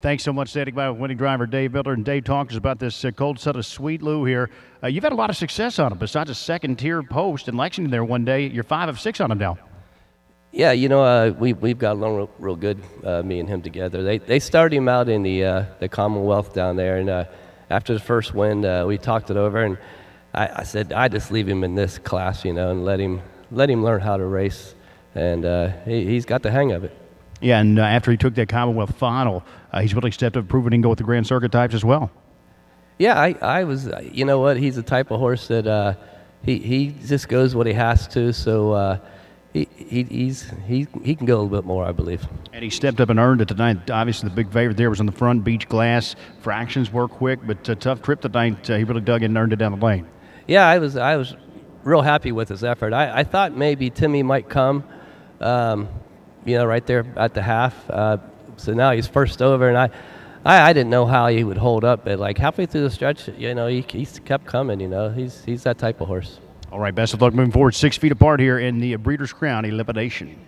Thanks so much, standing by with winning driver Dave Miller. And Dave talks about this uh, cold set of Sweet Lou here. Uh, you've had a lot of success on him. Besides a second tier post in Lexington there one day, you're five of six on him now. Yeah, you know, uh, we, we've got along real, real good, uh, me and him together. They, they started him out in the, uh, the Commonwealth down there, and uh, after the first win, we talked it over, and I, I said, I just leave him in this class, you know, and let him, let him learn how to race, and he, he's got the hang of it. Yeah, and uh, after he took that Commonwealth final, uh, he's really stepped up, proven he can go with the Grand Circuit types as well. Yeah, I, I was, you know what, he's the type of horse that uh, he, he just goes what he has to, so uh, he, he, he's, he, he can go a little bit more, I believe. And he stepped up and earned it tonight. Obviously, the big favorite there was on the front, Beach Glass. Fractions were quick, but a tough trip tonight. Uh, he really dug in and earned it down the lane. Yeah, I was, I was real happy with his effort. I, I thought maybe Timmy might come. Um, you know, right there at the half. Uh, so now he's first over, and I, I, I, didn't know how he would hold up, but like halfway through the stretch, you know, he, he kept coming. You know, he's he's that type of horse. All right, best of luck moving forward. Six feet apart here in the Breeders' Crown Elimination.